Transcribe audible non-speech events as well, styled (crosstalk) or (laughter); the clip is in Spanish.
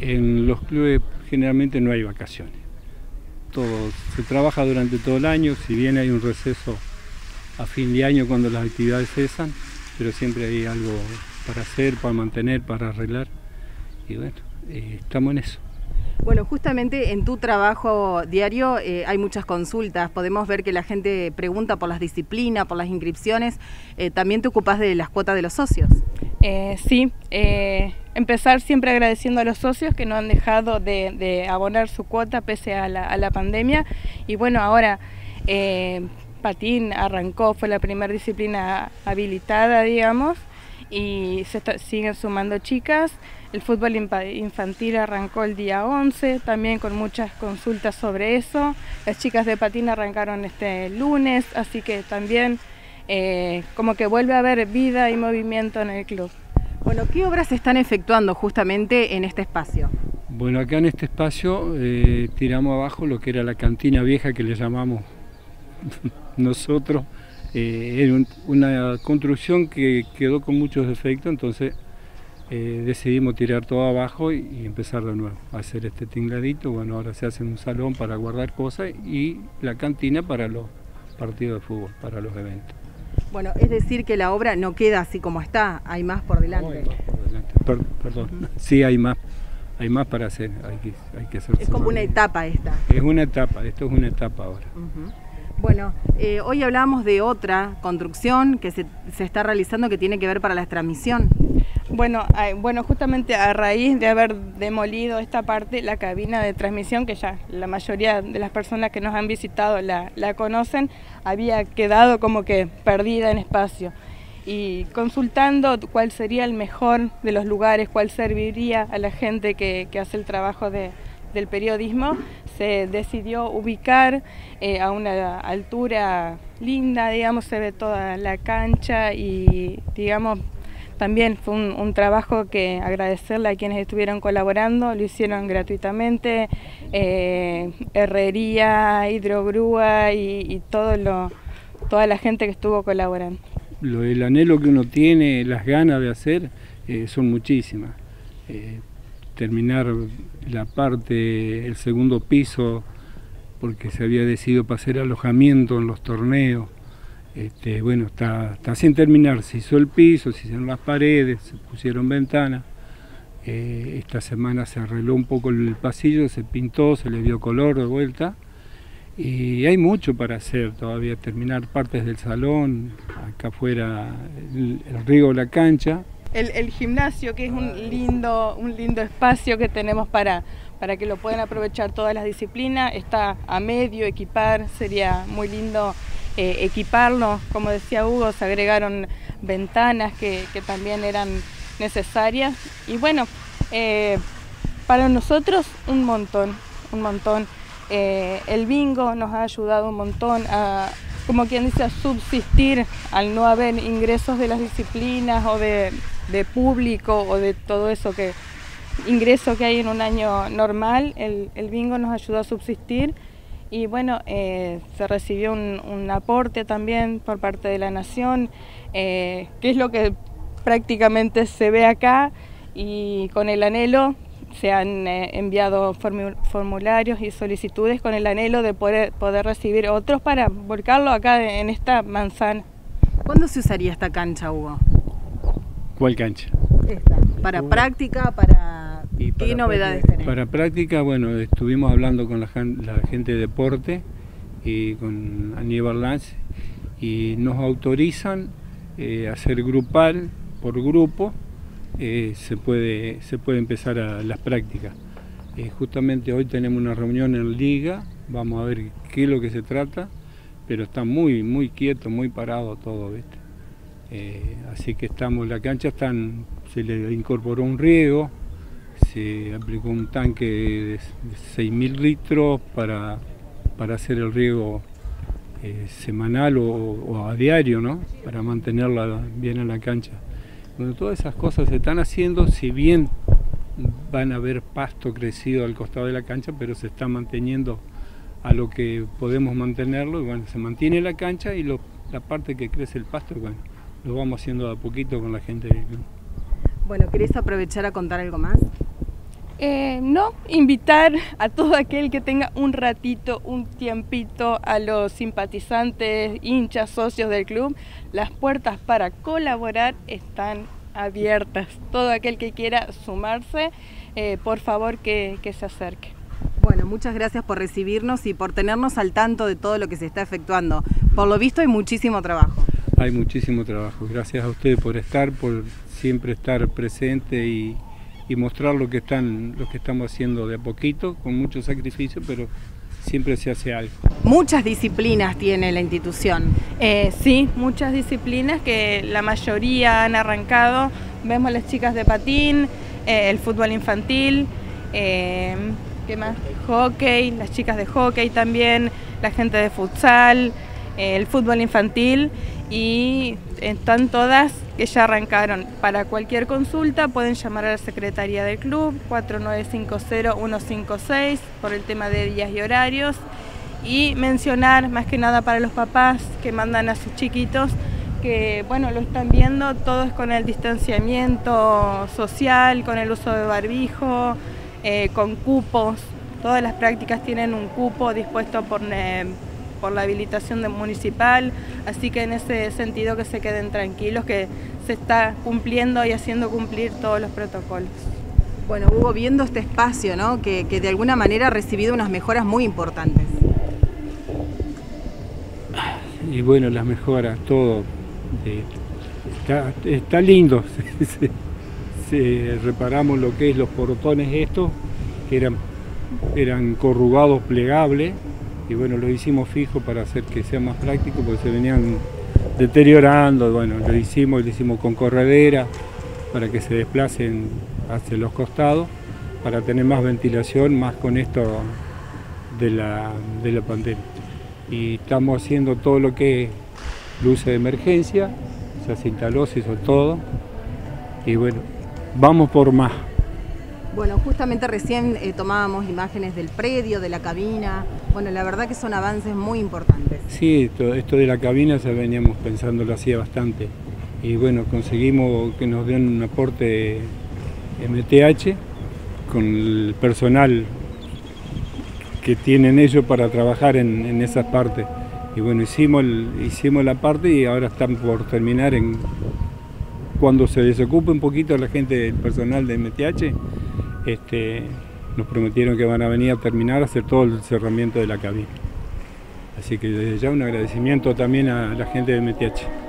En los clubes generalmente no hay vacaciones. Todo, se trabaja durante todo el año, si bien hay un receso a fin de año cuando las actividades cesan, pero siempre hay algo para hacer, para mantener, para arreglar. Y bueno, eh, estamos en eso. Bueno, justamente en tu trabajo diario eh, hay muchas consultas. Podemos ver que la gente pregunta por las disciplinas, por las inscripciones. Eh, también te ocupas de las cuotas de los socios. Sí, empezar siempre agradeciendo a los socios que no han dejado de, abonar su cuota pese a la, pandemia. Y bueno, ahora patín arrancó, fue la primera disciplina habilitada, digamos, y se siguen sumando chicas. El fútbol infantil arrancó el día 11, también con muchas consultas sobre eso. Las chicas de patín arrancaron este lunes, así que también eh, como que vuelve a haber vida y movimiento en el club. Bueno, ¿qué obras se están efectuando justamente en este espacio? Bueno, acá en este espacio eh, tiramos abajo lo que era la cantina vieja que le llamamos (laughs) nosotros eh, era una construcción que quedó con muchos defectos, entonces eh, decidimos tirar todo abajo y, empezar de nuevo a hacer este tingladito. Bueno, ahora se hace un salón para guardar cosas y la cantina para los partidos de fútbol, para los eventos. Bueno, es decir que la obra no queda así como está, hay más por delante. perdón, sí hay más, hay más para hacer, hay que, hay que hacer. Es como una etapa esta. Es una etapa, esto es una etapa ahora. Bueno, eh, hoy hablamos de otra construcción que se, está realizando que tiene que ver para la transmisión. Bueno, bueno, justamente a raíz de haber demolido esta parte, la cabina de transmisión, que ya la mayoría de las personas que nos han visitado la, la conocen, había quedado como que perdida en espacio. Y consultando cuál sería el mejor de los lugares, cuál serviría a la gente que, que hace el trabajo de, del periodismo, se decidió ubicar eh, a una altura linda, digamos, se ve toda la cancha y, digamos, también fue un, trabajo que agradecerle a quienes estuvieron colaborando, lo hicieron gratuitamente, eh, herrería, hidrogrúa y, toda la gente que estuvo colaborando. Lo, el anhelo que uno tiene, las ganas de hacer, eh, son muchísimas terminar la parte, el segundo piso, porque se había decidido pasar alojamiento en los torneos. Este, bueno, está, está, sin terminar, se hizo el piso, se hicieron las paredes, se pusieron ventanas. Eh, esta semana se arregló un poco el pasillo, se pintó, se le dio color de vuelta. Y hay mucho para hacer todavía, terminar partes del salón, acá afuera el, el río, la cancha, el, gimnasio, que es un lindo, un lindo espacio que tenemos para, para que lo puedan aprovechar todas las disciplinas. Está a medio equipar, sería muy lindo eh, equiparlo. Como decía Hugo, se agregaron ventanas que, también eran necesarias. Y bueno, eh, para nosotros un montón, un montón. Eh, el bingo nos ha ayudado un montón a, como quien dice, a subsistir al no haber ingresos de las disciplinas o de público o de todo eso que ingreso que hay en un año normal, el, bingo nos ayudó a subsistir y bueno, eh, se recibió un, aporte también por parte de la Nación, eh, que es lo que prácticamente se ve acá y con el anhelo se han eh, enviado formularios y solicitudes con el anhelo de poder, poder recibir otros para volcarlo acá en esta manzana. ¿Cuándo se usaría esta cancha, Hugo? ¿Cuál cancha? Esta. Para práctica, para... ¿Qué novedades tenemos? Para práctica, bueno, estuvimos hablando con la, gente de deporte y con Aníbal Lance y nos autorizan eh, hacer grupal por grupo, eh, se, puede, se puede empezar a las prácticas. Eh, justamente hoy tenemos una reunión en Liga, vamos a ver qué es lo que se trata, pero está muy, muy quieto, muy parado todo, ¿viste? Eh, así que estamos, la cancha están, se le incorporó un riego, se aplicó un tanque de 6.000 litros para, para hacer el riego eh, semanal o, a diario, ¿no? para mantenerla bien en la cancha. Bueno, todas esas cosas se están haciendo, si bien van a haber pasto crecido al costado de la cancha, pero se está manteniendo a lo que podemos mantenerlo, y bueno, se mantiene la cancha y la parte que crece el pasto, bueno, lo vamos haciendo a poquito con la gente. Bueno, ¿querés aprovechar a contar algo más? Eh, no, invitar a todo aquel que tenga un ratito, un tiempito, a los simpatizantes, hinchas, socios del club, las puertas para colaborar están abiertas. Todo aquel que quiera sumarse, eh, por favor que, que se acerque. Bueno, muchas gracias por recibirnos y por tenernos al tanto de todo lo que se está efectuando. Por lo visto hay muchísimo trabajo. Hay muchísimo trabajo. Gracias a ustedes por estar, por siempre estar presente y, y mostrar lo que están lo que estamos haciendo de a poquito con mucho sacrificio pero siempre se hace algo. Muchas disciplinas tiene la institución. Eh, sí, muchas disciplinas que la mayoría han arrancado. Vemos las chicas de patín, eh, el fútbol infantil, eh, ¿qué más? Hockey, las chicas de hockey también, la gente de futsal, eh, el fútbol infantil y están todas que ya arrancaron. Para cualquier consulta pueden llamar a la Secretaría del Club 4950-156 por el tema de días y horarios y mencionar más que nada para los papás que mandan a sus chiquitos que bueno lo están viendo todos con el distanciamiento social, con el uso de barbijo, eh, con cupos, todas las prácticas tienen un cupo dispuesto por, por la habilitación municipal, así que en ese sentido que se queden tranquilos, que se está cumpliendo y haciendo cumplir todos los protocolos. Bueno, Hugo, viendo este espacio, ¿no? que, que de alguna manera ha recibido unas mejoras muy importantes. Y bueno, las mejoras, todo. eh, está, está lindo. (laughs) Se- se- reparamos lo que es los portones estos, que eran, eran corrugados plegables, y bueno, los hicimos fijos para hacer que sea más práctico, porque se venían deteriorando, bueno, lo hicimos, lo hicimos con corredera, para que se desplacen hacia los costados, para tener más ventilación, más con esto de la, de la pandemia. Y estamos haciendo todo lo que es luces de emergencia, ya se instaló, se hizo todo, y bueno, vamos por más. Bueno, justamente recién eh, tomábamos imágenes del predio, de la cabina. Bueno, la verdad que son avances muy importantes. Sí, esto de la cabina ya veníamos pensándolo hacía bastante. Y bueno, conseguimos que nos den un aporte MTH con el personal que tienen ellos para trabajar en, esas partes. Y bueno, hicimos, el- hicimos la parte y ahora están por terminar en... Cuando se desocupe un poquito la gente del personal de MTH, este, nos prometieron que van a venir a terminar a hacer todo el cerramiento de la cabina. Así que desde ya un agradecimiento también a la gente de MTH.